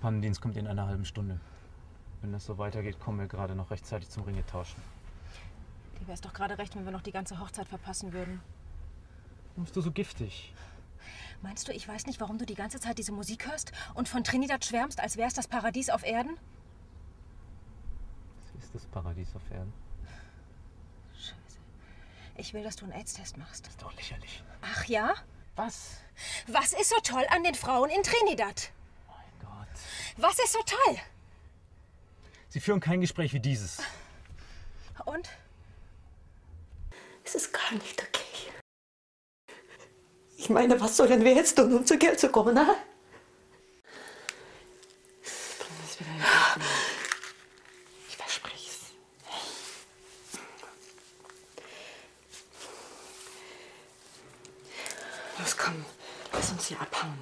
Pannendienst kommt in einer halben Stunde. Wenn das so weitergeht, kommen wir gerade noch rechtzeitig zum Ringe tauschen. Dir wär's doch gerade recht, wenn wir noch die ganze Hochzeit verpassen würden. Warum bist du so giftig? Meinst du, ich weiß nicht, warum du die ganze Zeit diese Musik hörst und von Trinidad schwärmst, als wär's das Paradies auf Erden? Was ist das Paradies auf Erden? Scheiße. Ich will, dass du einen AIDS-Test machst. Das ist doch lächerlich. Ach ja? Was? Was ist so toll an den Frauen in Trinidad? Was ist so toll? Sie führen kein Gespräch wie dieses. Und? Es ist gar nicht okay. Ich meine, was sollen wir jetzt tun, um zu Geld zu kommen, ne? Ich verspreche es. Los, komm, lass uns hier abhauen.